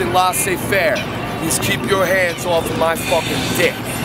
means laissez faire. Please keep your hands off of my fucking dick.